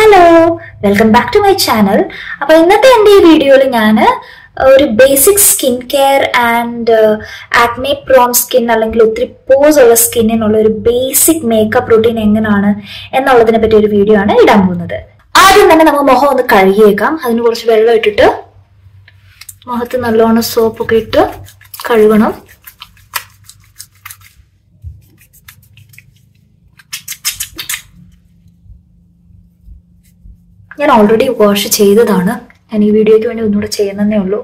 Hello welcome back to my channel അപ്പൊ ഇന്നത്തെ എന്റെ ഈ വീഡിയോയിൽ ഞാൻ ഒരു basic skin care and acne prone skin അല്ലെങ്കിൽ ഒത്തിരി പോസ് ഉള്ള സ്കിന്നിനുള്ള ഒരു ബേസിക് മേക്കപ്പ് റൂട്ടീൻ എങ്ങനെയാണ് എന്നുള്ളതിനെ പറ്റി ഒരു വീഡിയോ ആണ് ഇടാൻ പോകുന്നത്. ആദ്യം തന്നെ നമുക്ക് മുഖം ഒന്ന് കഴുകിയേക്കാം. അതിന് കുറച്ച് വെള്ളം ഇട്ടിട്ട് മുഖത്ത് നല്ലോണം സോപ്പൊക്കെ ഇട്ട് കഴുകണം. ഞാൻ ഓൾറെഡി വാഷ് ചെയ്തതാണ്. ഞാൻ ഈ വീഡിയോയ്ക്ക് വേണ്ടി ഒന്നുകൂടെ ചെയ്യുന്നതേ ഉള്ളൂ.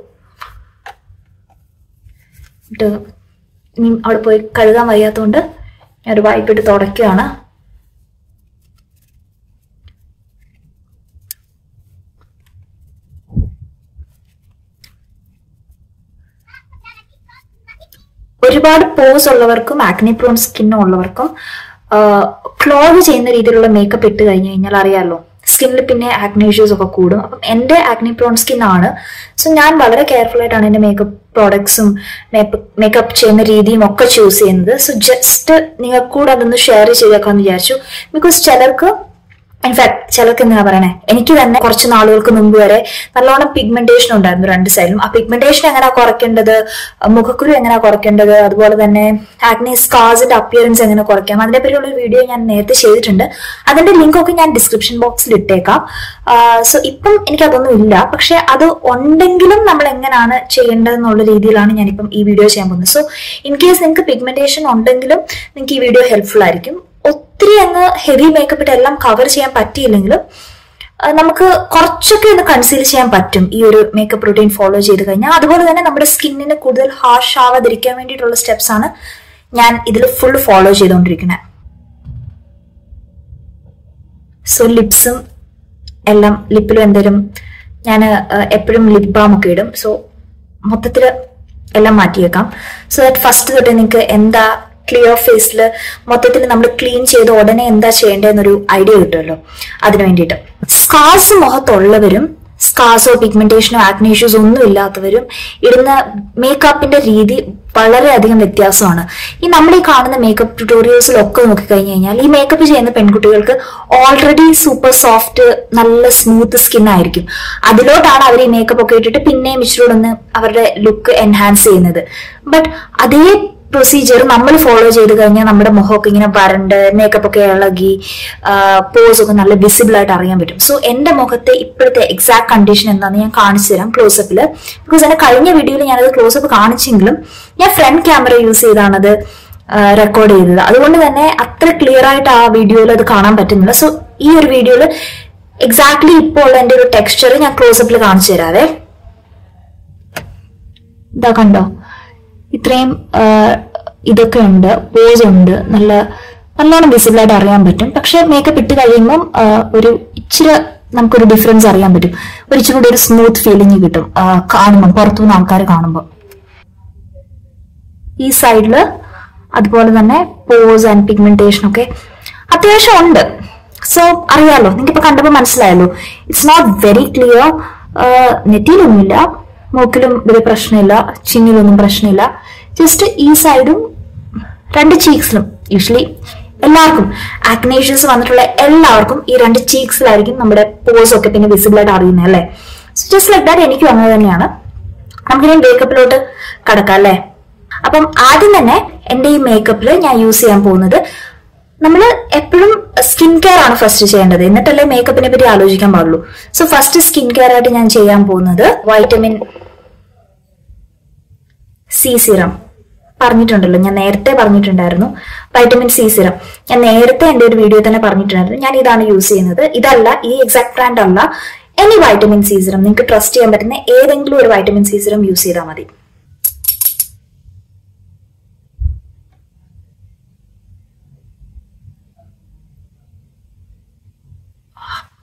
എന്നിട്ട് ഇനി അവിടെ പോയി കഴുകാൻ വയ്യാത്തതുകൊണ്ട് ഞാൻ ഒരു വൈപ്പിട്ട് തുടയ്ക്കുകയാണ്. ഒരുപാട് പോസ് ഉള്ളവർക്കും ആക്നി പ്രോൺ സ്കിൻ ഉള്ളവർക്കും ക്ലോഗ് ചെയ്യുന്ന രീതിയിലുള്ള മേക്കപ്പ് ഇട്ട് കഴിഞ്ഞു കഴിഞ്ഞാൽ അറിയാമല്ലോ സ്കിന്നിൽ പിന്നെ ആക്നി ഇഷ്യൂസ് ഒക്കെ കൂടും. അപ്പം എന്റെ ആക്നി പ്രോൺ സ്കിൻ ആണ്. സോ ഞാൻ വളരെ കെയർഫുൾ ആയിട്ടാണ് എന്റെ മേക്കപ്പ് പ്രോഡക്ട്സും മേക്കപ്പ് ചെയ്യുന്ന രീതിയും ഒക്കെ ചൂസ് ചെയ്യുന്നത്. സോ ജസ്റ്റ് നിങ്ങൾ കൂടെ അതൊന്ന് ഷെയർ ചെയ്തേക്കാന്ന് വിചാരിച്ചു. ബിക്കോസ് ചിലർക്ക് ഇൻഫാക്ട് ചിലർക്ക് എന്താ പറയണേ? എനിക്ക് തന്നെ കുറച്ച് നാളുകൾക്ക് മുമ്പ് വരെ നല്ലോണം പിഗ്മെന്റേഷൻ ഉണ്ടായിരുന്നു രണ്ട് സൈഡിലും ആ പിഗ്മെന്റേഷൻ എങ്ങനെ കുറയ്ക്കേണ്ടത്? മുഖക്കുരു എങ്ങനെ കുറയ്ക്കേണ്ടത്? അതുപോലെ തന്നെ ആക്നെ സ്കാസിന്റെ അപ്പിയറൻസ് എങ്ങനെ കുറയ്ക്കാം? അതിനെ പറ്റിയുള്ള ഒരു വീഡിയോ ഞാൻ നേരത്തെ ചെയ്തിട്ടുണ്ട്. അതിന്റെ ലിങ്ക് ഒക്കെ ഞാൻ ഡിസ്ക്രിപ്ഷൻ ബോക്സിൽ ഇട്ടേക്കാം. സോ ഇപ്പം എനിക്ക് അതൊന്നും ഇല്ല. പക്ഷെ അത് ഉണ്ടെങ്കിലും നമ്മൾ എങ്ങനെയാണ് ചെയ്യേണ്ടതെന്നുള്ള രീതിയിലാണ് ഞാനിപ്പം ഈ വീഡിയോ ചെയ്യാൻ പോകുന്നത്. സോ ഇൻ കേസ് നിങ്ങൾക്ക് പിഗ്മെന്റേഷൻ ഉണ്ടെങ്കിലും നിങ്ങൾക്ക് ഈ വീഡിയോ ഹെൽപ്ഫുൾ ആയിരിക്കും. ഒത്തിരി അങ്ങ് ഹെവി മേക്കപ്പ് ഇട്ട് എല്ലാം കവർ ചെയ്യാൻ പറ്റിയില്ലെങ്കിലും നമുക്ക് കുറച്ചൊക്കെ ഒന്ന് കൺസീൽ ചെയ്യാൻ പറ്റും ഈ ഒരു മേക്കപ്പ് റുട്ടീൻ ഫോളോ ചെയ്ത് കഴിഞ്ഞാൽ. അതുപോലെ തന്നെ നമ്മുടെ സ്കിന്നിന് കൂടുതൽ ഹാർഷ് ആവാതിരിക്കാൻ വേണ്ടിയിട്ടുള്ള സ്റ്റെപ്സ് ആണ് ഞാൻ ഇതിൽ ഫുൾ ഫോളോ ചെയ്തുകൊണ്ടിരിക്കുന്നത്. സോ ലിപ്സും എല്ലാം ലിപ്പിലും എന്തേലും ഞാൻ എപ്പോഴും ലിപ് ബാം ഒക്കെ ഇടും. സോ മൊത്തത്തിൽ എല്ലാം മാറ്റിയേക്കാം. സോ ദാറ്റ് ഫസ്റ്റ് തൊട്ട് നിങ്ങൾക്ക് എന്താ ക്ലിയർ ഫേസിൽ മൊത്തത്തിൽ നമ്മൾ ക്ലീൻ ചെയ്ത് ഉടനെ എന്താ ചെയ്യേണ്ടതെന്നൊരു ഐഡിയ കിട്ടുമല്ലോ. അതിനു വേണ്ടിയിട്ട്. സ്കാർസ് മുഖത്തുള്ളവരും സ്കാർസോ പിഗ്മെന്റേഷനോ ആക്നെ ഇഷ്യൂസ് ഒന്നും ഇല്ലാത്തവരും ഇടുന്ന മേക്കപ്പിന്റെ രീതി വളരെയധികം വ്യത്യാസമാണ്. ഈ നമ്മൾ ഈ കാണുന്ന മേക്കപ്പ് ട്യൂട്ടോറിയൽസിലൊക്കെ നോക്കിക്കഴിഞ്ഞ് കഴിഞ്ഞാൽ ഈ മേക്കപ്പ് ചെയ്യുന്ന പെൺകുട്ടികൾക്ക് ഓൾറെഡി സൂപ്പർ സോഫ്റ്റ് നല്ല സ്മൂത്ത് സ്കിൻ ആയിരിക്കും. അതിലോട്ടാണ് അവർ ഈ മേക്കപ്പ് ഒക്കെ ഇട്ടിട്ട് പിന്നെയും ഇച്ചിരൂടെ അവരുടെ ലുക്ക് എൻഹാൻസ് ചെയ്യുന്നത്. ബട്ട് അതേ പ്രൊസീജിയർ നമ്മൾ ഫോളോ ചെയ്ത് കഴിഞ്ഞാൽ നമ്മുടെ മുഖമൊക്കെ ഇങ്ങനെ വരണ്ട് മേക്കപ്പ് ഒക്കെ ഇളകി പോസ് ഒക്കെ നല്ല വിസിബിൾ ആയിട്ട് അറിയാൻ പറ്റും. സോ എന്റെ മുഖത്തെ ഇപ്പോഴത്തെ എക്സാക്ട് കണ്ടീഷൻ എന്താണെന്ന് ഞാൻ കാണിച്ചു തരാം ക്ലോസപ്പിൽ ബിക്കോസ് എന്റെ കഴിഞ്ഞ വീഡിയോയിൽ ഞാനത് ക്ലോസപ്പ് കാണിച്ചെങ്കിലും ഞാൻ ഫ്രണ്ട് ക്യാമറ യൂസ് ചെയ്താണത് റെക്കോർഡ് ചെയ്തത്. അതുകൊണ്ട് തന്നെ അത്ര ക്ലിയർ ആയിട്ട് ആ വീഡിയോയിൽ അത് കാണാൻ പറ്റുന്നില്ല. സോ ഈ ഒരു വീഡിയോയിൽ എക്സാക്ട്ലി ഇപ്പോൾ ഉള്ള എന്റെ ഒരു ടെക്സ്ചർ ഞാൻ ക്ലോസപ്പിൽ കാണിച്ചു തരാവേ. ഇതാ കണ്ടോ? ഇത്രയും ഇതൊക്കെ ഉണ്ട് പോസ് ഉണ്ട് നല്ല നല്ലോണം വിസിബിൾ ആയിട്ട് അറിയാൻ പറ്റും. പക്ഷെ മേക്കപ്പ് ഇട്ട് കഴിയുമ്പം ഒരു ഇച്ചിരി നമുക്കൊരു ഡിഫറൻസ് അറിയാൻ പറ്റും. ഒരു ഇച്ചിരി കൂടി ഒരു സ്മൂത്ത് ഫീലിംഗ് കിട്ടും കാണുമ്പോൾ പുറത്തുനിന്ന് ആൾക്കാർ കാണുമ്പോൾ ഈ സൈഡിൽ അതുപോലെ തന്നെ പോസ് ആൻഡ് പിഗ്മെന്റേഷൻ ഒക്കെ അത്യാവശ്യം ഉണ്ട്. സോ അറിയാലോ നിങ്ങൾക്ക് ഇപ്പൊ കണ്ടപ്പോൾ മനസ്സിലായല്ലോ ഇറ്റ്സ് നോട്ട് വെരി ക്ലിയർ നെറ്റിയിലൊന്നുമില്ല. മൂക്കിലും വലിയ പ്രശ്നമില്ല. ചിങ്ങിലൊന്നും പ്രശ്നമില്ല. ജസ്റ്റ് ഈ സൈഡും രണ്ട് ചീക്സിലും യൂഷ്വലി എല്ലാവർക്കും. ആക്നേഷ്യസ് വന്നിട്ടുള്ള എല്ലാവർക്കും ഈ രണ്ട് ചീക്സിലായിരിക്കും നമ്മുടെ പോസ് ഒക്കെ പിന്നെ വിസിബിൾ ആയിട്ട് അറിയുന്നത് അല്ലേ? ജസ്റ്റ് ലൈക്ക് ദാറ്റ് എനിക്കും അങ്ങനെ തന്നെയാണ്. നമുക്കിനി മേക്കപ്പിലോട്ട് കടക്കാം അല്ലേ? അപ്പം ആദ്യം തന്നെ എന്റെ ഈ മേക്കപ്പിൽ ഞാൻ യൂസ് ചെയ്യാൻ പോകുന്നത് നമ്മൾ എപ്പോഴും സ്കിൻ കെയർ ആണ് ഫസ്റ്റ് ചെയ്യേണ്ടത്. എന്നിട്ടല്ലേ മേക്കപ്പിനെ പറ്റി ആലോചിക്കാൻ പാടുള്ളൂ. സോ ഫസ്റ്റ് സ്കിൻ കെയർ ആയിട്ട് ഞാൻ ചെയ്യാൻ പോകുന്നത് വൈറ്റമിൻ സി സിറം പറഞ്ഞിട്ടുണ്ടല്ലോ. ഞാൻ നേരത്തെ പറഞ്ഞിട്ടുണ്ടായിരുന്നു. വൈറ്റമിൻ സി സിറം ഞാൻ നേരത്തെ എന്റെ ഒരു വീഡിയോ തന്നെ പറഞ്ഞിട്ടുണ്ടായിരുന്നു. ഞാൻ ഇതാണ് യൂസ് ചെയ്യുന്നത്. ഇതല്ല ഈ എക്സാക്ട് ബ്രാൻഡ് അല്ല. എനി വൈറ്റമിൻ സി സിറം നിങ്ങൾക്ക് ട്രസ്റ്റ് ചെയ്യാൻ പറ്റുന്ന ഏതെങ്കിലും ഒരു വൈറ്റമിൻ സി സിറം യൂസ് ചെയ്താൽ മതി.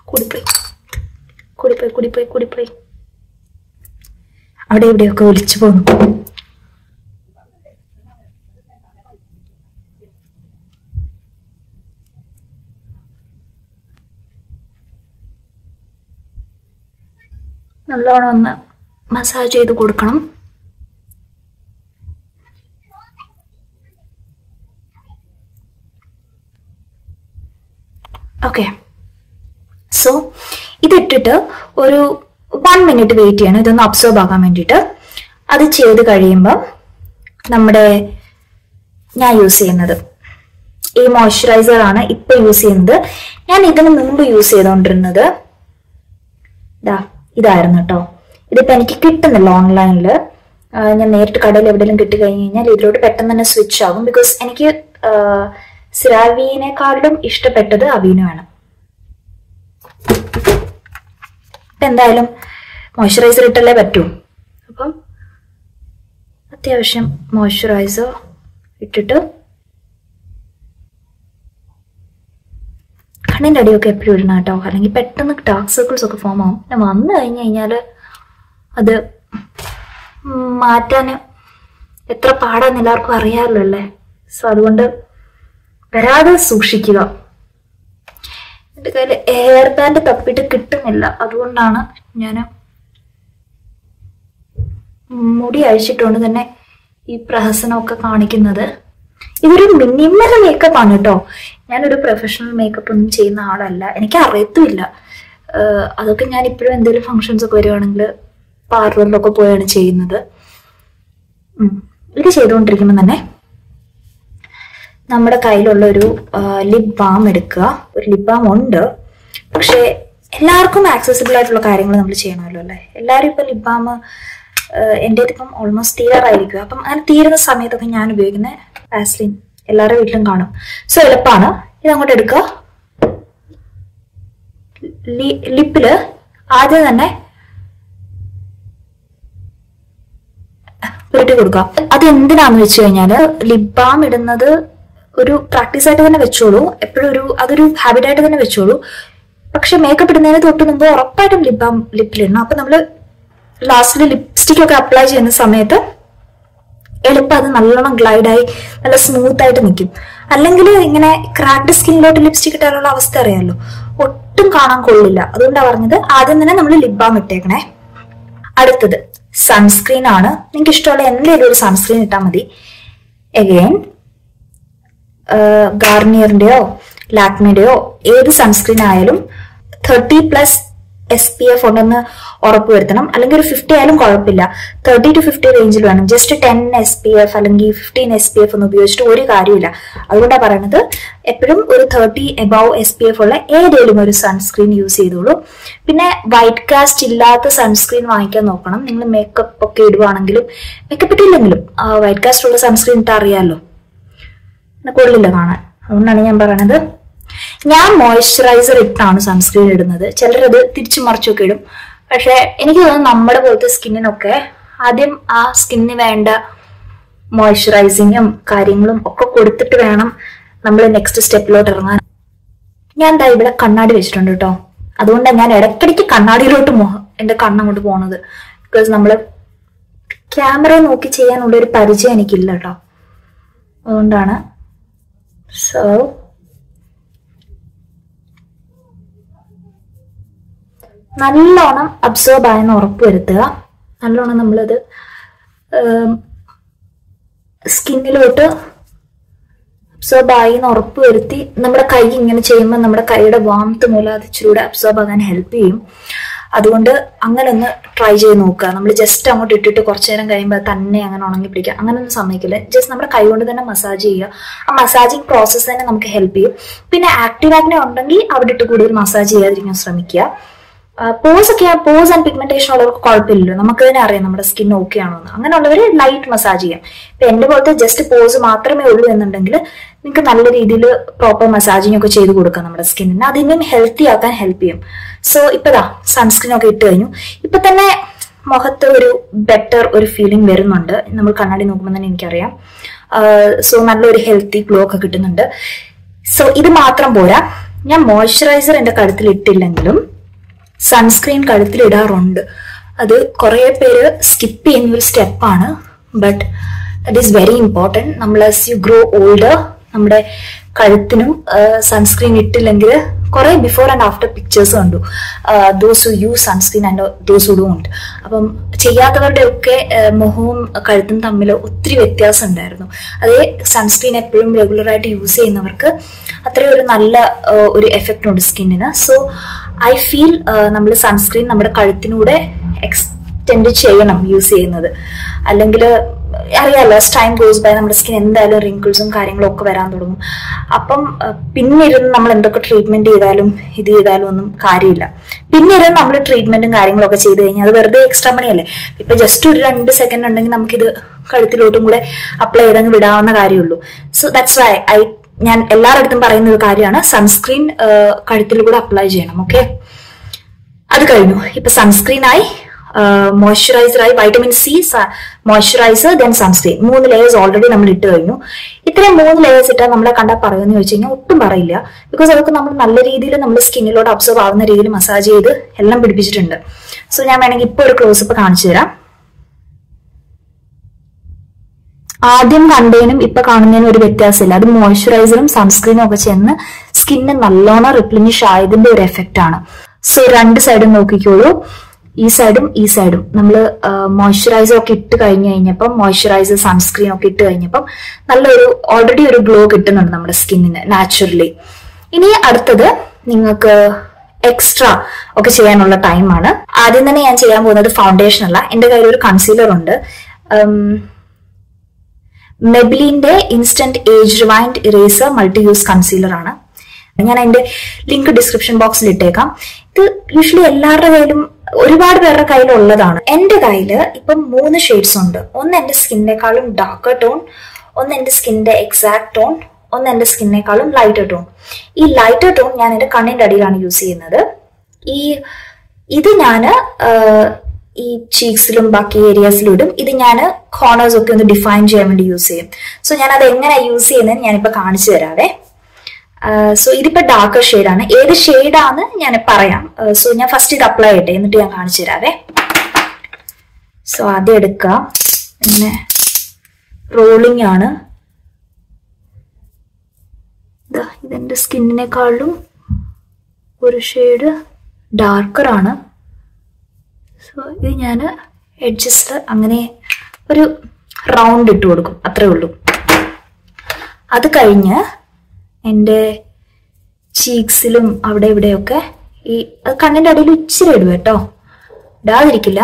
കൂടിപ്പോയി. കൂടിപ്പോയി കൂടിപ്പോയി കൂടിപ്പോയി. അവിടെ ഇവിടെയൊക്കെ ഒലിച്ചു പോകുന്നു നല്ലോണം ഒന്ന് മസാജ് ചെയ്ത് കൊടുക്കണം. ഓക്കെ സോ ഇതിട്ടിട്ട് ഒരു വൺ മിനിറ്റ് വെയിറ്റ് ചെയ്യണം. ഇതൊന്ന് അബ്സോർബ് ആകാൻ വേണ്ടിയിട്ട്. അത് ചെയ്ത് കഴിയുമ്പോൾ നമ്മുടെ ഞാൻ യൂസ് ചെയ്യുന്നത്. ഈ മോയ്സ്ചറൈസർ ആണ് ഇപ്പൊ യൂസ് ചെയ്യുന്നത്. ഞാൻ ഇതിന് മുമ്പ് യൂസ് ചെയ്തുകൊണ്ടിരുന്നത് ദാ ഇതായിരുന്നു കേട്ടോ ഇതിപ്പോ എനിക്ക് കിട്ടുന്നില്ല ഓൺലൈനിൽ ഞാൻ നേരിട്ട് കടയിൽ എവിടെയെങ്കിലും കിട്ടി കഴിഞ്ഞ് കഴിഞ്ഞാൽ ഇതിലോട്ട് പെട്ടെന്ന് തന്നെ സ്വിച്ച് ആകും ബിക്കോസ് എനിക്ക് സിറാവിനെക്കാളും ഇഷ്ടപ്പെട്ടത് അവീനുമാണ് എന്തായാലും മോയ്സ്ചറൈസർ ഇട്ടല്ലേ പറ്റൂ? അപ്പം അത്യാവശ്യം മോയ്സ്ചറൈസർ ഇട്ടിട്ട് കണ്ണിന്റെ അടിയൊക്കെ എപ്പോഴും ഇടണം കേട്ടോ. അല്ലെങ്കിൽ പെട്ടെന്ന് ഡാർക്ക് സർക്കിൾസ് ഒക്കെ ഫോം ആവും. പിന്നെ വന്നു കഴിഞ്ഞു കഴിഞ്ഞാൽ അത് മാറ്റാൻ എത്ര പാടാന്ന് എല്ലാവർക്കും അറിയാമല്ലോ അല്ലേ? സോ അതുകൊണ്ട് വരാതെ സൂക്ഷിക്കുക. എന്റെ കയ്യിൽ എയർ ബാൻഡ് തപ്പിട്ട് കിട്ടുന്നില്ല. അതുകൊണ്ടാണ് ഞാൻ മുടി അഴിച്ചിട്ടുകൊണ്ട് തന്നെ ഈ പ്രഹസനമൊക്കെ കാണിക്കുന്നത്. ഇതൊരു മിനിമൽ മേക്കപ്പ് ആണ് കേട്ടോ ഞാനൊരു പ്രൊഫഷണൽ മേക്കപ്പ് ഒന്നും ചെയ്യുന്ന ആളല്ല. എനിക്ക് അറിയത്തുമില്ല. അതൊക്കെ ഞാൻ ഇപ്പോഴും എന്തെങ്കിലും ഫങ്ഷൻസ് ഒക്കെ വരുവാണെങ്കിൽ പാർലറിലൊക്കെ പോയാണ് ചെയ്യുന്നത്. ഇത് ചെയ്തുകൊണ്ടിരിക്കുമ്പോൾ തന്നെ നമ്മുടെ കയ്യിലുള്ള ഒരു ലിപ് ബാം എടുക്കുക. ഒരു ലിപ് ബാം ഉണ്ട്. പക്ഷേ എല്ലാവർക്കും ആക്സസിബിൾ ആയിട്ടുള്ള കാര്യങ്ങൾ നമ്മൾ ചെയ്യണമല്ലോ അല്ലേ? എല്ലാവരും ഇപ്പൊ ലിപ് ബാം എന്റെ ഇപ്പം ഓൾമോസ്റ്റ് തീരാറായിരിക്കും. അപ്പം അങ്ങനെ തീരുന്ന സമയത്തൊക്കെ ഞാൻ ഉപയോഗിക്കുന്ന വാസ്ലിൻ എല്ലാവരുടെ വീട്ടിലും കാണും. സോ എളുപ്പമാണ് ഇത് അങ്ങോട്ട് എടുക്കുക. ലിപ്പിൽ ആദ്യം തന്നെ പുരട്ടി കൊടുക്കുക. അത് എന്തിനാന്ന് വെച്ച് കഴിഞ്ഞാൽ ലിപ് ബാം ഇടുന്നത് ഒരു പ്രാക്ടീസ് ആയിട്ട് തന്നെ വെച്ചോളൂ. എപ്പോഴും ഒരു അതൊരു ഹാബിറ്റ് ആയിട്ട് തന്നെ വെച്ചോളൂ. പക്ഷെ മേക്കപ്പ് ഇടുന്നതിന് തൊട്ട് മുമ്പ് ഉറപ്പായിട്ടും ലിപ് ബാം ലിപ്പിലിടണം. അപ്പൊ നമ്മൾ ലാസ്റ്റിൽ ലിപ്സ്റ്റിക് ഒക്കെ അപ്ലൈ ചെയ്യുന്ന സമയത്ത് എളുപ്പം അത് നല്ലോണം ഗ്ലൈഡായി നല്ല സ്മൂത്ത് ആയിട്ട് നിൽക്കും അല്ലെങ്കിൽ ഇങ്ങനെ ക്രാക്ഡ് സ്കിന്നിലോട്ട് ലിപ്സ്റ്റിക് ഇട്ടാലുള്ള അവസ്ഥ അറിയാമല്ലോ ഒട്ടും കാണാൻ കൊള്ളില്ല. അതുകൊണ്ടാണ് പറഞ്ഞത് ആദ്യം തന്നെ നമ്മൾ ലിപ് ബാം ഇട്ടേക്കണേ. അടുത്തത് സൺസ്ക്രീൻ ആണ്. നിങ്ങൾക്ക് ഇഷ്ടമുള്ള എന്തെങ്കിലും ഒരു സൺസ്ക്രീൻ ഇട്ടാൽ മതി. എഗെയിൻ ഗാർണിയറിന്റെയോ ലാക്മിയുടെയോ ഏത് സൺസ്ക്രീൻ ആയാലും thirty plus S P F ഉണ്ടെന്ന് ഉറപ്പ് വരുത്തണം. അല്ലെങ്കിൽ ഒരു ഫിഫ്റ്റി ആയാലും കുഴപ്പമില്ല. തേർട്ടി ടു ഫിഫ്റ്റി റേഞ്ചിൽ വേണം. Just ten S P F അല്ലെങ്കിൽ ഫിഫ്റ്റീൻ എസ് പി എഫ് ഒന്നും ഉപയോഗിച്ചിട്ട് ഒരു കാര്യമില്ല. അതുകൊണ്ടാണ് പറയുന്നത് എപ്പോഴും ഒരു thirty above S P F ഉള്ള ഏതെങ്കിലും ഒരു സൺസ്ക്രീൻ യൂസ് ചെയ്തോളൂ. പിന്നെ വൈറ്റ് കാസ്റ്റ് ഇല്ലാത്ത സൺസ്ക്രീൻ വാങ്ങിക്കാൻ നോക്കണം. നിങ്ങൾ മേക്കപ്പ് ഒക്കെ ഇടുവാണെങ്കിലും മേക്കപ്പ് ഇട്ടില്ലെങ്കിലും വൈറ്റ് കാസ്റ്റ് ഉള്ള സൺസ്ക്രീൻ എന്നെ കൊള്ളില്ല കാണാൻ. അതുകൊണ്ടാണ് ഞാൻ പറയണത്. ഞാൻ മോയ്സ്ചറൈസർ ഇട്ടാണ് സൺസ്ക്രീൻ ഇടുന്നത്. ചിലരത് തിരിച്ചു മറിച്ചൊക്കെ ഇടും. പക്ഷെ എനിക്ക് തോന്നുന്നു നമ്മുടെ പോലത്തെ സ്കിന്നിനൊക്കെ ആദ്യം ആ സ്കിന്നിന് വേണ്ട മോയ്സ്ചറൈസിങ്ങും കാര്യങ്ങളും ഒക്കെ കൊടുത്തിട്ട് വേണം നമ്മൾ നെക്സ്റ്റ് സ്റ്റെപ്പിലോട്ട് ഇറങ്ങാൻ. ഞാൻ ദാ ഇവിടെ കണ്ണാടി വെച്ചിട്ടുണ്ട് കേട്ടോ. അതുകൊണ്ടാണ് ഞാൻ ഇടയ്ക്കിടയ്ക്ക് കണ്ണാടിയിലോട്ട് എന്റെ കണ്ണങ്ങോട്ട് പോണത്. ബിക്കോസ് നമ്മൾ ക്യാമറ നോക്കി ചെയ്യാനുള്ള ഒരു പരിചയം എനിക്കില്ല കേട്ടോ. അതുകൊണ്ടാണ്. സോ നല്ലോണം അബ്സോർബ് ആയെന്ന് ഉറപ്പ് വരുത്തുക. നല്ലോണം നമ്മളത് സ്കിന്നിലോട്ട് അബ്സോർബ് ആയി എന്ന് ഉറപ്പ് വരുത്തി നമ്മുടെ കൈ ഇങ്ങനെ ചെയ്യുമ്പോൾ നമ്മുടെ കൈയുടെ വാമത്ത് മൂലം അത് ഇച്ചിരൂടെ അബ്സോർബ് ആകാൻ ഹെൽപ്പ് ചെയ്യും. അതുകൊണ്ട് അങ്ങനെ ഒന്ന് ട്രൈ ചെയ്ത് നോക്കുക. നമ്മൾ ജസ്റ്റ് അങ്ങോട്ട് ഇട്ടിട്ട് കുറച്ചു നേരം കഴിയുമ്പോൾ തന്നെ അങ്ങനെ ഉണങ്ങി പിടിക്കുക. അങ്ങനെ ഒന്നും സമ്മതിക്കില്ല. ജസ്റ്റ് നമ്മുടെ കൈ കൊണ്ട് തന്നെ മസാജ് ചെയ്യുക. ആ മസാജിങ് പ്രോസസ്സ് തന്നെ നമുക്ക് ഹെൽപ്പ് ചെയ്യും. പിന്നെ ആക്റ്റീവ് ആക്നെ ഉണ്ടെങ്കിൽ അവിടെ ഇട്ട് കൂടുതൽ മസാജ് ചെയ്യാതിരിക്കാൻ ശ്രമിക്കുക. പോസ് ഒക്കെ പോസ് ആൻഡ് പിഗ്മെന്റേഷൻ ഉള്ളവർക്ക് കുഴപ്പമില്ലല്ലോ. നമുക്ക് തന്നെ അറിയാം നമ്മുടെ സ്കിൻ ഓക്കെ ആണോ എന്ന്. അങ്ങനെയുള്ളവർ ലൈറ്റ് മസാജ് ചെയ്യാം. ഇപ്പൊ എന്റെ പോലത്തെ ജസ്റ്റ് പോസ് മാത്രമേ ഉള്ളൂ എന്നുണ്ടെങ്കിൽ നിങ്ങൾക്ക് നല്ല രീതിയിൽ പ്രോപ്പർ മസാജിങ് ഒക്കെ ചെയ്ത് കൊടുക്കാം നമ്മുടെ സ്കിന്നിന് അതിനെയും ഹെൽത്തി ആക്കാൻ ഹെൽപ്പ് ചെയ്യും. സോ ഇപ്പതാ സൺസ്ക്രീൻ ഒക്കെ ഇട്ട് കഴിഞ്ഞു. ഇപ്പൊ തന്നെ മുഖത്ത് ഒരു ബെറ്റർ ഒരു ഫീലിംഗ് വരുന്നുണ്ട്. നമ്മൾ കണ്ണാടി നോക്കുമ്പോൾ തന്നെ എനിക്കറിയാം. സോ നല്ലൊരു ഹെൽത്തി ഗ്ലോ ഒക്കെ കിട്ടുന്നുണ്ട്. സോ ഇത് മാത്രം പോരാ. ഞാൻ മോയ്സ്ചറൈസർ എന്റെ കഴുത്തിൽ ഇട്ടില്ലെങ്കിലും സൺസ്ക്രീൻ കഴുത്തിൽ ഇടാറുണ്ട് അത് കുറേ പേര് സ്കിപ്പ് ചെയ്യുന്ന ഒരു സ്റ്റെപ്പാണ് but that is very important നമ്മൾ ആസ് യു ഗ്രോ ഓൾഡർ നമ്മുടെ കഴുത്തിനും സൺസ്ക്രീൻ ഇട്ടില്ലെങ്കിൽ കുറേ ബിഫോർ ആൻഡ് ആഫ്റ്റർ പിക്ചേഴ്സ് കണ്ടു. Those who use sunscreen and those who don't അപ്പം ചെയ്യാത്തവരുടെ ഒക്കെ മുഖവും കഴുത്തും തമ്മിൽ ഒത്തിരി വ്യത്യാസം ഉണ്ടായിരുന്നു. അതേ സൺസ്ക്രീൻ എപ്പോഴും റെഗുലറായിട്ട് യൂസ് ചെയ്യുന്നവർക്ക് അത്രയും ഒരു നല്ല ഒരു എഫക്റ്റ് ഉണ്ട് സ്കിന്നിന് സോ ഐ ഫീൽ നമ്മൾ സൺസ്ക്രീൻ നമ്മുടെ കഴുത്തിനൂടെ എക്സ്റ്റെൻഡ് ചെയ്യണം യൂസ് ചെയ്യുന്നത്. അല്ലെങ്കിൽ അറിയാലോ ടൈം ഗോസ് ബൈ നമ്മുടെ സ്കിൻ എന്തായാലും റിങ്കിൾസും കാര്യങ്ങളും ഒക്കെ വരാൻ തുടങ്ങും. അപ്പം പിന്നിരുന്ന് പിന്നെ ഇരുന്ന് നമ്മൾ എന്തൊക്കെ ട്രീറ്റ്മെന്റ് ചെയ്താലും ഇത് ചെയ്താലും ഒന്നും കാര്യമില്ല. പിന്നെ ഇരുന്ന് നമ്മൾ ട്രീറ്റ്മെന്റും കാര്യങ്ങളൊക്കെ ചെയ്ത് കഴിഞ്ഞാൽ അത് വെറുതെ എക്സ്ട്രാ മണിയല്ലേ ഇപ്പൊ ജസ്റ്റ് ഒരു രണ്ട് സെക്കൻഡ് ഉണ്ടെങ്കിൽ നമുക്കിത് കഴുത്തിലോട്ടും കൂടെ അപ്ലൈ ചെയ്തങ്ങ് വിടാവുന്ന കാര്യമുള്ളൂ സോ ദാറ്റ്സ് വൈ ഐ ഞാൻ എല്ലാവരുടെ പറയുന്ന ഒരു കാര്യമാണ് സൺസ്ക്രീൻ കഴുത്തിൽ കൂടെ അപ്ലൈ ചെയ്യണം ഓക്കെ അത് കഴിഞ്ഞു. ഇപ്പൊ മോയ്സ്ചറൈസർ ആയി vitamin C moisturiser then sunscreen മൂന്ന് ലെയേഴ്സ് ഓൾറെഡി നമ്മൾ ഇട്ട് കഴിഞ്ഞു. ഇത്രയും മൂന്ന് ലെയേഴ്സ് ഇട്ടാൽ നമ്മളെ കണ്ടാൽ പറയുമെന്ന് ചോദിച്ചു കഴിഞ്ഞാൽ ഒട്ടും പറയില്ല. ബിക്കോസ് അതൊക്കെ നമ്മൾ നല്ല രീതിയിൽ നമ്മൾ സ്കിന്നിലോട്ട് അബ്സർവ് ആവുന്ന രീതിയിൽ മസാജ് ചെയ്ത് എല്ലാം പിടിപ്പിച്ചിട്ടുണ്ട്. സോ ഞാൻ വേണമെങ്കിൽ ഇപ്പോൾ ഒരു ക്ലോസപ്പ് കാണിച്ചു തരാം. ആദ്യം കണ്ടതിനും ഇപ്പൊ കാണുന്നതിനും ഒരു വ്യത്യാസമില്ല. അത് മോയ്സ്ചറൈസറും സൺസ്ക്രീനും ഒക്കെ ചെന്ന് സ്കിന്ന് നല്ലോണം റിപ്ലിനിഷ് ആയതിന്റെ ഒരു എഫക്റ്റ് ആണ്. സോ രണ്ട് സൈഡും നോക്കിക്കോളൂ. ഈ സൈഡും ഈ സൈഡും നമ്മൾ മോയ്സ്ചറൈസർ ഒക്കെ ഇട്ട് കഴിഞ്ഞു കഴിഞ്ഞപ്പം മോയ്സ്ചറൈസർ സൺസ്ക്രീൻ ഒക്കെ ഇട്ട് കഴിഞ്ഞപ്പം നല്ലൊരു ഓൾറെഡി ഒരു ഗ്ലോ കിട്ടുന്നുണ്ട് നമ്മുടെ സ്കിന്നിന് നാച്ചുറലി ഇനി അടുത്തത് നിങ്ങൾക്ക് എക്സ്ട്രാ ഒക്കെ ചെയ്യാനുള്ള ടൈമാണ് ആദ്യം തന്നെ ഞാൻ ചെയ്യാൻ പോകുന്നത് ഫൗണ്ടേഷൻ അല്ല. എന്റെ കയ്യിൽ ഒരു കൺസീലർ ഉണ്ട്. മെബിലിന്റെ instant age rewind eraser multi use concealer ആണ് ഞാൻ അതിന്റെ ലിങ്ക് ഡിസ്ക്രിപ്ഷൻ ബോക്സിൽ ഇട്ടേക്കാം. ഇത് യൂഷ്വലി എല്ലാവരുടെ കയ്യിലും ഒരുപാട് പേരുടെ കയ്യിലുള്ളതാണ്. എന്റെ കയ്യിൽ ഇപ്പം മൂന്ന് ഷെയ്ഡ്സ് ഉണ്ട്. ഒന്ന് എന്റെ സ്കിന്നേക്കാളും ഡാർക്കർ ടോൺ ഒന്ന് എന്റെ സ്കിന്നിന്റെ എക്സാക്ട് ടോൺ ഒന്ന് എന്റെ സ്കിന്നേക്കാളും ലൈറ്റർ ടോൺ ഈ ലൈറ്റർ ടോൺ ഞാൻ എന്റെ കണ്ണിന്റെ അടിയിലാണ് യൂസ് ചെയ്യുന്നത്. ഈ ഇത് ആഹ്, ഈ ചീക്സിലും ബാക്കി ഏരിയാസിലും ഇടും ഇത് ഞാൻ കോർണേഴ്സ് ഒക്കെ ഒന്ന് ഡിഫൈൻ ചെയ്യാൻ വേണ്ടി യൂസ് ചെയ്യും. സോ ഞാൻ അത് എങ്ങനെ യൂസ് ചെയ്യുന്നത് ഞാനിപ്പോ കാണിച്ചു തരാവേ. സോ ഇതിപ്പോ ഡാർക്കർ ഷെയ്ഡാണ് ഏത് ഷെയ്ഡാന്ന് ഞാൻ പറയാം. സോ ഞാൻ ഫസ്റ്റ് ഇത് അപ്ലൈ ചെയ്യട്ടെ. എന്നിട്ട് ഞാൻ കാണിച്ചു തരാവേ. സോ ആദ്യം എടുക്കുക പിന്നെ റോളിംഗ് ആണ്. ഇതെന്റെ സ്കിന്നിനെക്കാളും ഒരു ഷെയ്ഡ് ഡാർക്കർ ആണ്. സോ ഇത് ഞാൻ എഡ്ജസ് അങ്ങനെ ഒരു റൗണ്ട് ഇട്ട് കൊടുക്കും. അത്രേ ഉള്ളൂ. അത് കഴിഞ്ഞ് എന്റെ ചീക്സിലും അവിടെ ഇവിടെയൊക്കെ ഈ കണ്ണിന്റെ അടിയിൽ ഇച്ചിരി ഇടും കേട്ടോ. ഇടാതിരിക്കില്ല.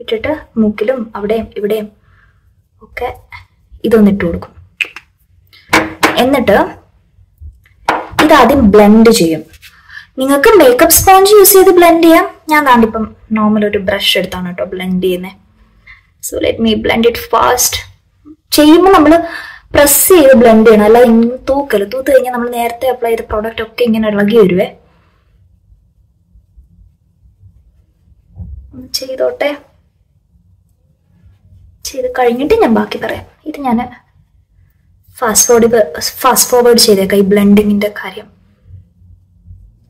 ഇട്ടിട്ട് മൂക്കിലും അവിടെയും ഇവിടെയും ഒക്കെ ഇതൊന്ന് ഇട്ട് കൊടുക്കും. എന്നിട്ട് ഇതാദ്യം ബ്ലെൻഡ് ചെയ്യും. നിങ്ങൾക്ക് മേക്കപ്പ് സ്പോഞ്ച് യൂസ് ചെയ്ത് ബ്ലെൻഡ് ചെയ്യാം. ഞാൻ താണ്ടിപ്പം നോർമൽ ഒരു ബ്രഷ് എടുത്താണ് കേട്ടോ ബ്ലെൻഡ് ചെയ്യുന്നത് so let me blend it fast ചെയ്യുമ്പോൾ നമ്മൾ പ്രസ് ചെയ്ത് ബ്ലെൻഡ് ചെയ്യണം. അല്ല തൂക്കൽ. തൂത്ത് കഴിഞ്ഞാൽ നമ്മൾ നേരത്തെ അപ്ലൈ ചെയ്ത പ്രോഡക്റ്റ് ഒക്കെ ഇങ്ങനെ ഇളകി വരുവേ. ചെയ്തോട്ടെ. ചെയ്ത് കഴിഞ്ഞിട്ട് ഞാൻ ബാക്കി പറയാം. ഇത് ഞാൻ ഫാസ്റ്റ് ഫോർവേഡ് ഫാസ്റ്റ് ഫോർവേഡ് ചെയ്തേക്കാം ഈ ബ്ലെൻഡിങ്ങിന്റെ കാര്യം.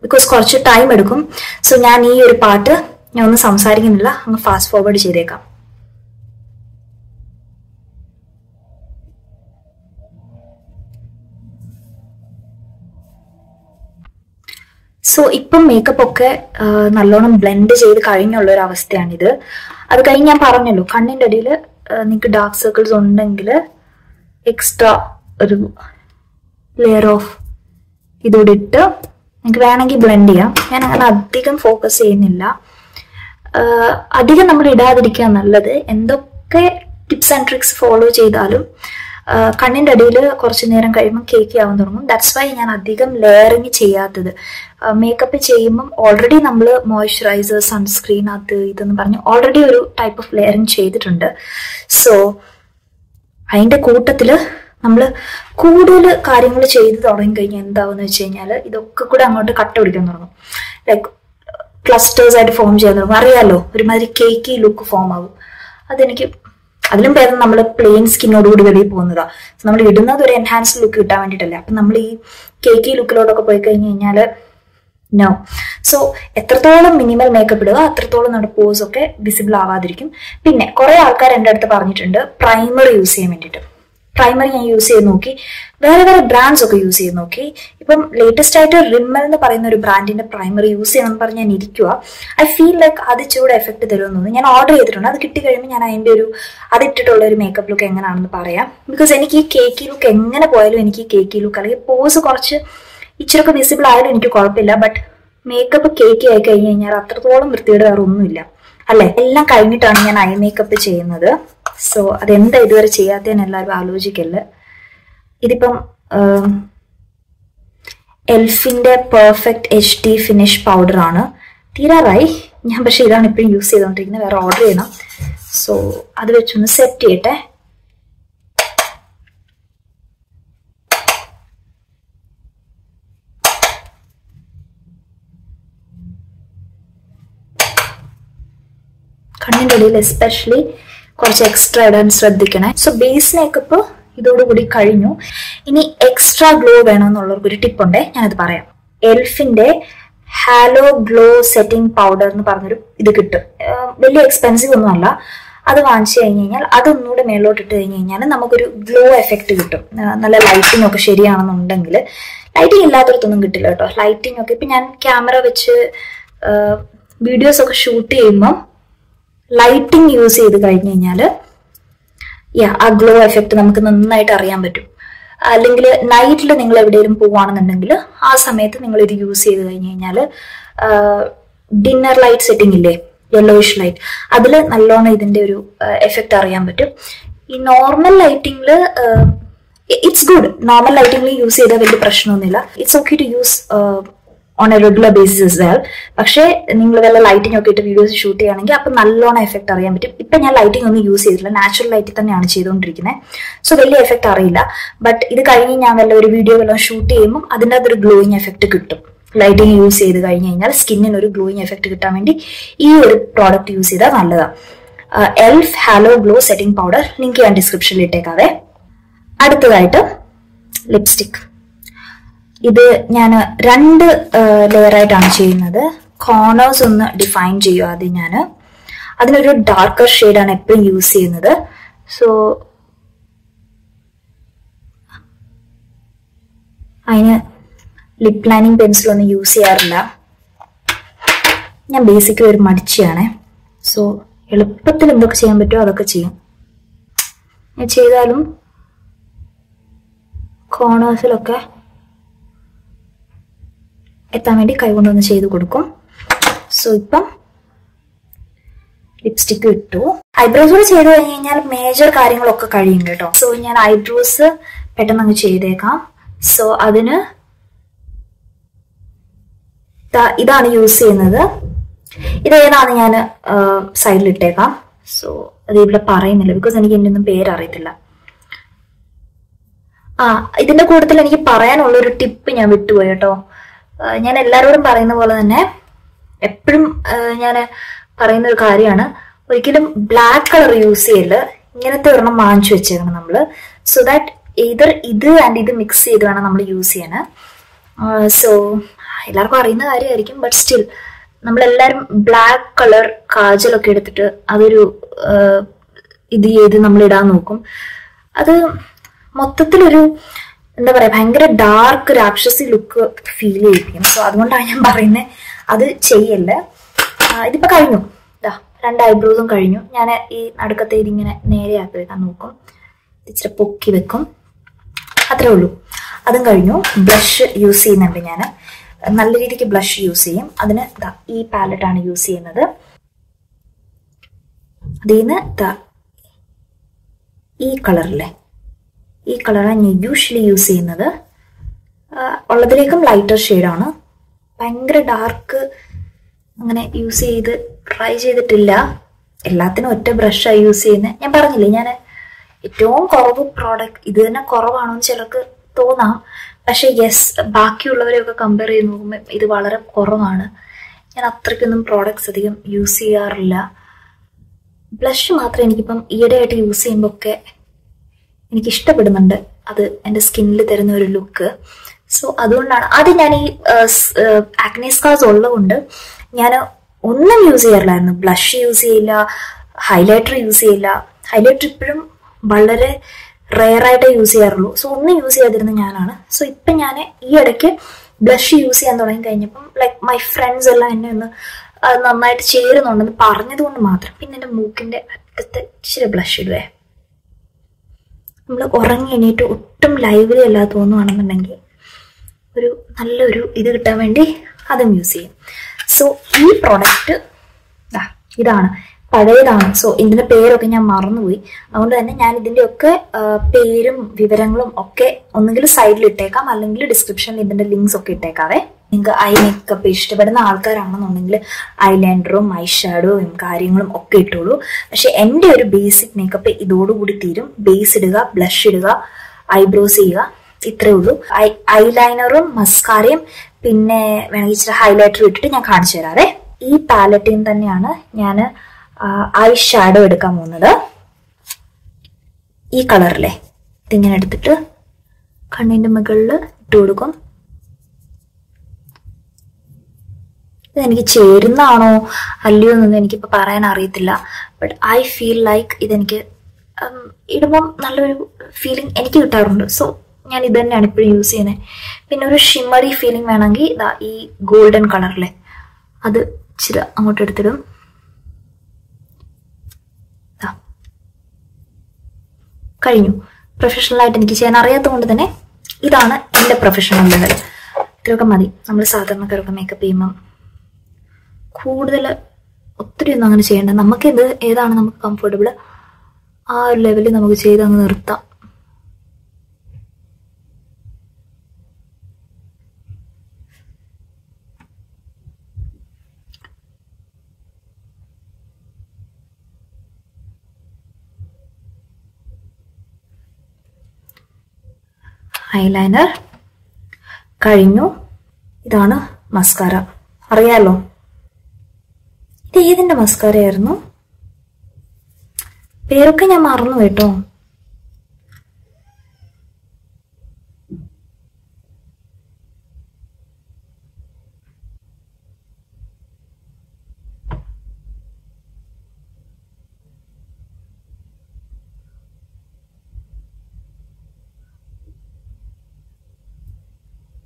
ബിക്കോസ് കുറച്ച് ടൈം എടുക്കും. സോ ഞാൻ ഈ ഒരു പാട്ട് ഞാൻ ഒന്നും സംസാരിക്കുന്നില്ല. അങ്ങ് ഫാസ്റ്റ് ഫോർവേഡ് ചെയ്തേക്കാം. സോ ഇപ്പം മേക്കപ്പ് ഒക്കെ നല്ലോണം ബ്ലെൻഡ് ചെയ്ത് കഴിഞ്ഞുള്ള ഒരു അവസ്ഥയാണിത്. അത് കഴിഞ്ഞ് ഞാൻ പറഞ്ഞല്ലോ കണ്ണിന്റെ അടിയിൽ നിങ്ങൾക്ക് ഡാർക്ക് സർക്കിൾസ് ഉണ്ടെങ്കിൽ എക്സ്ട്രാ ഒരു ലെയർ ഓഫ് ഇതോടെ ഇട്ട് നിങ്ങൾക്ക് വേണമെങ്കിൽ ബ്ലെൻഡ് ചെയ്യാം. ഞാൻ അങ്ങനെ അധികം ഫോക്കസ് ചെയ്യുന്നില്ല. അധികം നമ്മൾ ഇടാതിരിക്കുക നല്ലത്. എന്തൊക്കെ ടിപ്സ് ആൻഡ് ട്രിക്സ് ഫോളോ ചെയ്താലും കണ്ണിന്റെ അടിയിൽ കുറച്ച് നേരം കഴിയുമ്പോൾ കേക്ക് ആവാൻ തുടങ്ങും. ദാറ്റ്സ് വൈ ഞാൻ അധികം ലെയറിങ് ചെയ്യാത്തത്. മേക്കപ്പ് ചെയ്യുമ്പം ഓൾറെഡി നമ്മൾ മോയ്സ്ചറൈസർ സൺസ്ക്രീൻ അത് ഇതെന്ന് പറഞ്ഞ് ഓൾറെഡി ഒരു ടൈപ്പ് ഓഫ് ലെയറിങ് ചെയ്തിട്ടുണ്ട്. സോ അതിന്റെ കൂട്ടത്തിൽ നമ്മൾ കൂടുതൽ കാര്യങ്ങൾ ചെയ്ത് തുടങ്ങി കഴിഞ്ഞാൽ എന്താവെന്ന് വെച്ച് കഴിഞ്ഞാൽ ഇതൊക്കെ കൂടെ അങ്ങോട്ട് കട്ട പിടിക്കാൻ തുടങ്ങും. ലൈക്ക് ക്ലസ്റ്റേഴ്സ് ആയിട്ട് ഫോം ചെയ്യാൻ തുടങ്ങും. അറിയാലോ ഒരുമാതിരി കേക്കി ലുക്ക് ഫോം ആവും. അതെനിക്ക് അതിലും പേരും നമ്മൾ പ്ലെയിൻ സ്കിന്നോടുകൂടി വെളിയിൽ പോകുന്നതാ. നമ്മൾ ഇടുന്നത് ഒരു എൻഹാൻസ്ഡ് ലുക്ക് കിട്ടാൻ വേണ്ടിയിട്ടല്ലേ. അപ്പം നമ്മൾ ഈ കേക്കി ലുക്കിലോട്ടൊക്കെ പോയി കഴിഞ്ഞ് കഴിഞ്ഞാൽ നോ സോ എത്രത്തോളം മിനിമൽ മേക്കപ്പ് ഇടുക അത്രത്തോളം നമ്മുടെ പോസ് ഒക്കെ വിസിബിൾ ആവാതിരിക്കും. പിന്നെ കുറേ ആൾക്കാർ എന്റെ അടുത്ത് പറഞ്ഞിട്ടുണ്ട് പ്രൈമർ യൂസ് ചെയ്യാൻ വേണ്ടിയിട്ട്. പ്രൈമർ ഞാൻ യൂസ് ചെയ്ത് നോക്കി. വേറെ വേറെ ബ്രാൻഡ്സ് ഒക്കെ യൂസ് ചെയ്ത് നോക്കി. ഇപ്പം ലേറ്റസ്റ്റ് ആയിട്ട് റിമ്മൽ എന്ന് പറയുന്ന ഒരു ബ്രാൻഡിന്റെ പ്രൈമർ യൂസ് ചെയ്യണമെന്ന് പറഞ്ഞ് ഞാൻ ഇരിക്കുക ഐ ഫീൽ ലൈക്ക് അത് ഇച്ചിരൂടെ എഫക്ട് തരുമെന്ന് ഞാൻ ഓർഡർ ചെയ്തിട്ടുണ്ട്. അത് കിട്ടി കഴിയുമ്പോൾ ഞാൻ അതിന്റെ ഒരു അതിട്ടിട്ടുള്ള ഒരു മേക്കപ്പ് ലുക്ക് എങ്ങനെയാണെന്ന് പറയാം. ബിക്കോസ് എനിക്ക് ഈ കേക്കി ലുക്ക് എങ്ങനെ പോയാലും എനിക്ക് ഈ കേക്കി ലുക്ക് അല്ലെങ്കിൽ പോസ് കുറച്ച് ഇച്ചിരി ഒക്കെ വിസിബിൾ ആയാലും എനിക്ക് കുഴപ്പമില്ല. ബട്ട് മേക്കപ്പ് കേക്ക് ആയി കഴിഞ്ഞ് കഴിഞ്ഞാൽ അത്രത്തോളം വൃത്തിയുടെ വേറെ ഒന്നുമില്ല അല്ലെ? എല്ലാം കഴിഞ്ഞിട്ടാണ് ഞാൻ ഐ മേക്കപ്പ് ചെയ്യുന്നത്. സോ അതെന്താ ഇതുവരെ ചെയ്യാത്തതെന്ന് എല്ലാവരും ആലോചിക്കൽ ഇതിപ്പം എൽഫിന്റെ perfect H D finish powder ആണ്. തീരാറായി. ഞാൻ പക്ഷെ ഇതാണ് ഇപ്പം യൂസ് ചെയ്തുകൊണ്ടിരിക്കുന്നത് വേറെ ഓർഡർ ചെയ്യണം. സോ അത് വെച്ചൊന്ന് സെറ്റ് ചെയ്യട്ടെ. കണ്ണിന്റെ ഇടയിൽ എസ്പെഷ്യലി കുറച്ച് എക്സ്ട്രാ ഇടാൻ ശ്രദ്ധിക്കണേ. സോ ബേസ് മേക്കപ്പ് ഇതോടുകൂടി കഴിഞ്ഞു. ഇനി എക്സ്ട്രാ ഗ്ലോ വേണമെന്നുള്ളവർക്ക് ഒരു ടിപ്പ് ഉണ്ടേ ഞാനത് പറയാം. എൽഫിന്റെ ഹാലോ ഗ്ലോ സെറ്റിംഗ് പൗഡർ എന്ന് പറഞ്ഞൊരു ഇത് കിട്ടും. വലിയ എക്സ്പെൻസീവ് ഒന്നുമല്ല അത് വാങ്ങിച്ചു കഴിഞ്ഞ് കഴിഞ്ഞാൽ അതൊന്നുകൂടെ മേലോട്ട് ഇട്ട് കഴിഞ്ഞ് കഴിഞ്ഞാൽ നമുക്കൊരു ഗ്ലോ എഫക്റ്റ് കിട്ടും. നല്ല ലൈറ്റിംഗ് ഒക്കെ ശരിയാണെന്നുണ്ടെങ്കിൽ ലൈറ്റിംഗ് ഇല്ലാത്തടത്തൊന്നും കിട്ടില്ല കേട്ടോ. ലൈറ്റിംഗ് ഒക്കെ ഇപ്പൊ ഞാൻ ക്യാമറ വെച്ച് വീഡിയോസ് ഒക്കെ ഷൂട്ട് ചെയ്യുമ്പോൾ ലൈറ്റിംഗ് യൂസ് ചെയ്ത് കഴിഞ്ഞു കഴിഞ്ഞാൽ യാ ആ ഗ്ലോ എഫക്റ്റ് നമുക്ക് നന്നായിട്ട് അറിയാൻ പറ്റും. അല്ലെങ്കിൽ നൈറ്റിൽ നിങ്ങൾ എവിടെയെങ്കിലും പോവുകയാണെന്നുണ്ടെങ്കിൽ ആ സമയത്ത് നിങ്ങൾ ഇത് യൂസ് ചെയ്ത് കഴിഞ്ഞു കഴിഞ്ഞാൽ ഡിന്നർ ലൈറ്റ് സെറ്റിംഗ് ഇല്ലേ യെല്ലോയിഷ് ലൈറ്റ് അതിൽ നല്ലോണം ഇതിന്റെ ഒരു എഫക്റ്റ് അറിയാൻ പറ്റും. ഈ നോർമൽ ലൈറ്റിംഗിൽ ഇറ്റ്സ് ഗുഡ് നോർമൽ ലൈറ്റിംഗിൽ യൂസ് ചെയ്താൽ വലിയ പ്രശ്നമൊന്നുമില്ല. It's okay to use on a regular basis well പക്ഷേ നിങ്ങൾ വല്ല ലൈറ്റിംഗ് ഒക്കെ ഇട്ട് വീഡിയോസ് ഷൂട്ട് ചെയ്യുകയാണെങ്കിൽ അപ്പൊ നല്ലോണം എഫക്ട് അറിയാൻ പറ്റും. ഇപ്പൊ ഞാൻ ലൈറ്റിംഗ് ഒന്നും യൂസ് ചെയ്തിട്ടില്ല. നാച്ചുറൽ ലൈറ്റിൽ തന്നെയാണ് ചെയ്തുകൊണ്ടിരിക്കുന്നത്. സോ വലിയ എഫക്ട് അറിയില്ല. ബട്ട് ഇത് കഴിഞ്ഞ് ഞാൻ വല്ല ഒരു വീഡിയോ വല്ലതും ഷൂട്ട് ചെയ്യുമ്പോൾ അതിന്റെ അതൊരു ഗ്ലോയിങ് എഫക്ട് കിട്ടും. ലൈറ്റിംഗ് യൂസ് ചെയ്ത് കഴിഞ്ഞ് കഴിഞ്ഞാൽ സ്കിന്നിന് ഒരു ഗ്ലോയിങ് എഫക്ട് കിട്ടാൻ വേണ്ടി ഈ ഒരു പ്രോഡക്റ്റ് യൂസ് ചെയ്താൽ നല്ലതാണ് elf halo glow setting powder link ഞാൻ ഡിസ്ക്രിപ്ഷനിൽ ഇട്ടേക്കാവേ. അടുത്തതായിട്ട് ലിപ്സ്റ്റിക് ഇത് ഞാൻ രണ്ട് ലെയർ ആയിട്ടാണ് ചെയ്യുന്നത്. കോർണേഴ്സ് ഒന്ന് ഡിഫൈൻ ചെയ്യുക ആദ്യം ഞാൻ അതിനൊരു ഡാർക്കർ ഷെയ്ഡാണ് എപ്പോഴും യൂസ് ചെയ്യുന്നത്. സോ അതിന് ലിപ് ലൈനിങ് പെൻസിലൊന്നും യൂസ് ചെയ്യാറില്ല. ഞാൻ ബേസിക്കലി ഒരു മടിച്ചയാണേ. സോ എളുപ്പത്തിൽ എന്തൊക്കെ ചെയ്യാൻ പറ്റുമോ അതൊക്കെ ചെയ്യും. ഞാൻ ചെയ്താലും കോർണേഴ്സിലൊക്കെ എത്താൻ വേണ്ടി കൈകൊണ്ടൊന്ന് ചെയ്ത് കൊടുക്കും. സോ ഇപ്പം ലിപ്സ്റ്റിക്ക് ഇട്ടു. ഐബ്രോസ് കൂടെ ചെയ്ത് കഴിഞ്ഞ് കഴിഞ്ഞാൽ മേജർ കാര്യങ്ങളൊക്കെ കഴിയും കേട്ടോ. സോ ഞാൻ ഐബ്രോസ് പെട്ടെന്ന് അങ്ങ് ചെയ്തേക്കാം. സോ അതിന് ഇതാണ് യൂസ് ചെയ്യുന്നത്. ഇത് ഏതാണ് ഞാൻ സൈഡിൽ ഇട്ടേക്കാം. സോ അത് ഇവിടെ പറയുന്നില്ല. ബിക്കോസ് എനിക്ക് എന്റെ ഒന്നും പേരറിയത്തില്ല ആ ഇതിന്റെ കൂട്ടത്തിൽ എനിക്ക് പറയാനുള്ള ഒരു ടിപ്പ് ഞാൻ വിട്ടുപോയി കേട്ടോ. ഞാൻ എല്ലാവരോടും പറയുന്ന പോലെ തന്നെ എപ്പോഴും ഞാൻ പറയുന്ന ഒരു കാര്യമാണ്. ഒരിക്കലും ബ്ലാക്ക് കളർ യൂസ് ചെയ്യൽ ഇങ്ങനത്തെ ഒരെണ്ണം വാങ്ങിച്ചു വെച്ചേക്കണം നമ്മൾ സോ ദാറ്റ് ഇതർ ഇത് ആൻഡ് ഇത് മിക്സ് ചെയ്ത് വേണം നമ്മൾ യൂസ് ചെയ്യാൻ സോ എല്ലാവർക്കും അറിയുന്ന കാര്യമായിരിക്കും ബട്ട് സ്റ്റിൽ നമ്മളെല്ലാവരും ബ്ലാക്ക് കളർ കാജലൊക്കെ എടുത്തിട്ട് അതൊരു ഇത് ചെയ്ത് നമ്മൾ ഇടാൻ നോക്കും. അത് മൊത്തത്തിലൊരു എന്താ പറയാ ഭയങ്കര ഡാർക്ക് രാക്ഷസി ലുക്ക് ഫീൽ ചെയ്യിപ്പിക്കും സോ അതുകൊണ്ടാണ് ഞാൻ പറയുന്നത് അത് ചെയ്യല്ല. ഇതിപ്പോ കഴിഞ്ഞു. രണ്ട് ഐബ്രോസും കഴിഞ്ഞു. ഞാൻ ഈ നടുക്കത്തെ ഇതിങ്ങനെ നേരെയാക്കി വെക്കാൻ നോക്കും. ഇച്ചിരി പൊക്കി വെക്കും. അത്രേ ഉള്ളൂ. അതും കഴിഞ്ഞു. ബ്ലഷ് യൂസ് ചെയ്യുന്നുണ്ട് ഞാൻ. നല്ല രീതിക്ക് ബ്ലഷ് യൂസ് ചെയ്യും. അതിന് ഈ ആണ് യൂസ് ചെയ്യുന്നത്. അതിൽ നിന്ന് ഈ കളറിലെ ഈ കളറാണ് ഞാൻ യൂഷ്വലി യൂസ് ചെയ്യുന്നത്. ഉള്ളതിലേക്കും ലൈറ്റർ ഷെയ്ഡാണ് ഭയങ്കര ഡാർക്ക് അങ്ങനെ യൂസ് ചെയ്ത് ട്രൈ ചെയ്തിട്ടില്ല. എല്ലാത്തിനും ഒറ്റ ബ്രഷാണ് യൂസ് ചെയ്യുന്നത് ഞാൻ പറഞ്ഞില്ലേ ഞാൻ ഏറ്റവും കുറവ് പ്രോഡക്റ്റ് ഇത് തന്നെ കുറവാണോ എന്ന് ചിലർക്ക് തോന്നാം. പക്ഷേ യെസ് ബാക്കിയുള്ളവരെയൊക്കെ കമ്പയർ ചെയ്ത് നോക്കുമ്പോൾ ഇത് വളരെ കുറവാണ്. ഞാൻ അത്രയ്ക്കൊന്നും പ്രോഡക്ട്സ് അധികം യൂസ് ചെയ്യാറില്ല. ബ്ലഷ് മാത്രം എനിക്കിപ്പം ഈയിടെയായിട്ട് യൂസ് ചെയ്യുമ്പോൾ ഒക്കെ എനിക്ക് ഇഷ്ടപ്പെടുന്നുണ്ട് അത് എന്റെ സ്കിന്നിൽ തരുന്ന ഒരു ലുക്ക് സോ അതുകൊണ്ടാണ് അത് ഞാൻ ഈ ആക്നേസ്കാസ് ഉള്ളതുകൊണ്ട് ഞാൻ ഒന്നും യൂസ് ചെയ്യാറില്ലായിരുന്നു. ബ്ലഷ് യൂസ് ചെയ്യില്ല ഹൈലൈറ്റർ യൂസ് ചെയ്യില്ല. ഹൈലൈറ്റർ ഇപ്പോഴും വളരെ റെയർ ആയിട്ടേ യൂസ് ചെയ്യാറുള്ളൂ. സോ ഒന്നും യൂസ് ചെയ്യാതിരുന്ന ഞാനാണ്. സോ ഇപ്പം ഞാൻ ഈ ഇടയ്ക്ക് ബ്ലഷ് യൂസ് ചെയ്യാൻ തുടങ്ങി കഴിഞ്ഞപ്പം ലൈക്ക് മൈ ഫ്രണ്ട്സ് എല്ലാം എന്നെ ഒന്ന് നന്നായിട്ട് ചേരുന്നുണ്ടെന്ന് പറഞ്ഞതുകൊണ്ട് മാത്രം പിന്നെ എന്റെ മൂക്കിന്റെ അറ്റത്ത് ഇച്ചിരി ബ്ലഷ് ഇടുവേ. നമ്മൾ ഉറങ്ങി എണീറ്റ് ഒട്ടും ലൈവ്ലി അല്ല തോന്നുവാണെന്നുണ്ടെങ്കിൽ ഒരു നല്ലൊരു ഇത് കിട്ടാൻ വേണ്ടി അതും യൂസ് ചെയ്യും. സോ ഈ പ്രോഡക്റ്റ് ഇതാണ് പഴയതാണ്. സോ ഇതിന്റെ പേരൊക്കെ ഞാൻ മറന്നുപോയി. അതുകൊണ്ട് തന്നെ ഞാൻ ഇതിന്റെ ഒക്കെ പേരും വിവരങ്ങളും ഒക്കെ ഒന്നുകിൽ സൈഡിൽ ഇട്ടേക്കാം അല്ലെങ്കിൽ ഡിസ്ക്രിപ്ഷനിൽ ഇതിന്റെ ലിങ്ക്സ് ഒക്കെ ഇട്ടേക്കാവേ. നിങ്ങൾക്ക് ഐ മേക്കപ്പ് ഇഷ്ടപ്പെടുന്ന ആൾക്കാരാണെന്നുണ്ടെങ്കിൽ ഐലൈനറും ഐ ഷാഡോയും കാര്യങ്ങളും ഒക്കെ ഇട്ടോളൂ. പക്ഷെ എന്റെ ഒരു ബേസിക് മേക്കപ്പ് ഇതോടുകൂടി തീരും. ബേസ് ഇടുക ബ്ലഷ് ഇടുക ഐബ്രോസ് ചെയ്യുക ഇത്രേ ഉള്ളൂ. ഐ ഐലൈനറും മസ്കാരയും പിന്നെ വേണമെങ്കിൽ ഇച്ചിരി ഹൈലൈറ്റർ ഇട്ടിട്ട് ഞാൻ കാണിച്ചു തരാവേ. ഈ പാലറ്റിൽ തന്നെയാണ് ഞാൻ ഐ ഷാഡോ എടുക്കാൻ പോകുന്നത്. ഈ കളറിലെ ഇതിങ്ങനെ എടുത്തിട്ട് കണ്ണിന്റെ മുകളിൽ ഇട്ട് കൊടുക്കും. ഇതെനിക്ക് ചേരുന്നതാണോ അല്ലയോ എന്നൊന്നും എനിക്കിപ്പോൾ പറയാൻ അറിയത്തില്ല. ബട്ട് ഐ ഫീൽ ലൈക്ക് ഇതെനിക്ക് ഇടുമ്പം നല്ലൊരു ഫീലിംഗ് എനിക്ക് കിട്ടാറുണ്ട്. സോ ഞാൻ ഇത് തന്നെയാണ് ഇപ്പോഴും യൂസ് ചെയ്യുന്നത് പിന്നെ ഒരു ഷിമ്മറി ഫീലിംഗ് വേണമെങ്കിൽ ഇതാ ഈ ഗോൾഡൻ കളറിലെ അത് ഇച്ചിരി അങ്ങോട്ട് എടുത്തിടും. കഴിഞ്ഞു. പ്രൊഫഷണൽ ആയിട്ട് എനിക്ക് ചെയ്യാൻ അറിയാത്തത് കൊണ്ട് തന്നെ ഇതാണ് എന്റെ പ്രൊഫഷണൽ ലെവൽ ഇത്രയൊക്കെ മതി. നമ്മൾ സാധാരണക്കാരൊക്കെ മേക്കപ്പ് ചെയ്യുമ്പം. കൂടുതൽ ഒത്തിരി ഒന്നും അങ്ങനെ ചെയ്യേണ്ട. നമുക്ക് എന്ത് ഏതാണ് നമുക്ക് കംഫർട്ടബിൾ ആ ഒരു ലെവലിൽ നമുക്ക് ചെയ്ത് അങ്ങ് നിർത്താം. ഐലൈനർ കഴിഞ്ഞു. ഇതാണ് മസ്കാര അറിയാലോ? ഇത് ഏതിന്റെ മസ്കാരയായിരുന്നു പേരൊക്കെ ഞാൻ മറന്നു കേട്ടോ.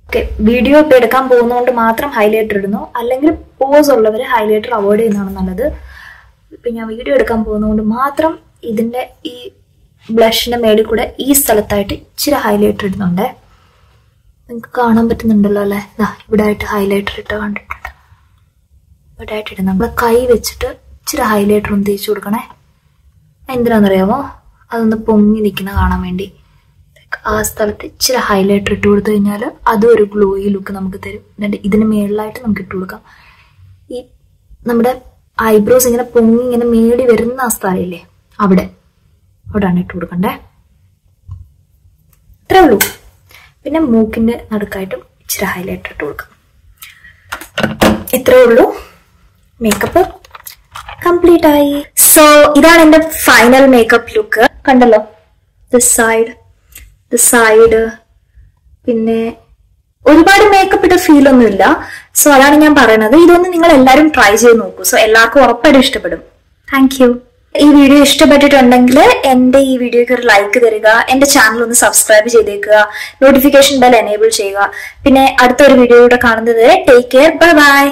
ഓക്കെ വീഡിയോ ഇപ്പൊ എടുക്കാൻ പോകുന്നതുകൊണ്ട് മാത്രം ഹൈലൈറ്റർ ഇടുന്നു. അല്ലെങ്കിൽ പോസ് ഉള്ളവർ ഹൈലൈറ്റർ അവോയ്ഡ് ചെയ്യുന്നതാണ് നല്ലത്. ഇപ്പൊ ഞാൻ വീഡിയോ എടുക്കാൻ പോകുന്നതുകൊണ്ട് മാത്രം ഇതിന്റെ ഈ ബ്ലഷിന്റെ മേളിൽ കൂടെ ഈ സ്ഥലത്തായിട്ട് ഇച്ചിരി ഹൈലൈറ്റർ ഇടുന്നുണ്ട്. നിങ്ങൾക്ക് കാണാൻ പറ്റുന്നുണ്ടല്ലോ അല്ലേ? ദാ ഇവിടെ ആയിട്ട് ഹൈലൈറ്റർ ഇട്ട് കണ്ടിട്ടുണ്ട്. ഇവിടെ ആയിട്ട് ഇടുന്ന. നമ്മളെ കൈ വെച്ചിട്ട് ഇച്ചിരി ഹൈലൈറ്റർ ഒന്ന് തേച്ച് കൊടുക്കണേ. എന്തിനാണെന്നറിയാമോ അതൊന്ന് പൊങ്ങി നിൽക്കുന്ന കാണാൻ വേണ്ടി. ആ സ്ഥലത്ത് ഇച്ചിരി ഹൈലൈറ്റർ ഇട്ട് കൊടുത്തു കഴിഞ്ഞാൽ അതും ഒരു ഗ്ലോയി ലുക്ക് നമുക്ക് തരും. എന്നിട്ട് ഇതിന് മേളിലായിട്ട് നമുക്ക് ഇട്ട് കൊടുക്കാം. ഈ നമ്മുടെ ഐബ്രോസ് ഇങ്ങനെ പൊങ്ങി ഇങ്ങനെ മേടി വരുന്ന ആ സ്ഥലമില്ലേ അവിടെ. അവിടെയാണ് ഇട്ട് കൊടുക്കണ്ടേ? ഇത്രേ ഉള്ളൂ. പിന്നെ മൂക്കിന്റെ നടുക്കായിട്ടും ഇച്ചിരി ഹൈലൈറ്റർ ഇട്ട് കൊടുക്കാം. ഇത്രേ ഉള്ളൂ. മേക്കപ്പ് കംപ്ലീറ്റ് ആയി. സോ ഇതാണ് എന്റെ ഫൈനൽ മേക്കപ്പ് ലുക്ക് കണ്ടല്ലോ? ദ സൈഡ് സൈഡ് പിന്നെ ഒരുപാട് മേക്കപ്പ് ഇട്ട ഫീൽ ഒന്നുമില്ല. സോ അതാണ് ഞാൻ പറയുന്നത് ഇതൊന്ന് നിങ്ങൾ എല്ലാവരും ട്രൈ ചെയ്ത് നോക്കൂ. സോ എല്ലാവർക്കും ഉറപ്പായിട്ടും ഇഷ്ടപ്പെടും. താങ്ക് യു ഈ വീഡിയോ ഇഷ്ടപ്പെട്ടിട്ടുണ്ടെങ്കിൽ എന്റെ ഈ വീഡിയോക്ക് ഒരു ലൈക്ക് തരിക. എന്റെ ചാനൽ ഒന്ന് സബ്സ്ക്രൈബ് ചെയ്തേക്കുക. നോട്ടിഫിക്കേഷൻ ബെൽ എനേബിൾ ചെയ്യുക. പിന്നെ അടുത്തൊരു വീഡിയോയുടെ കാണുന്നത്. Take care bye bye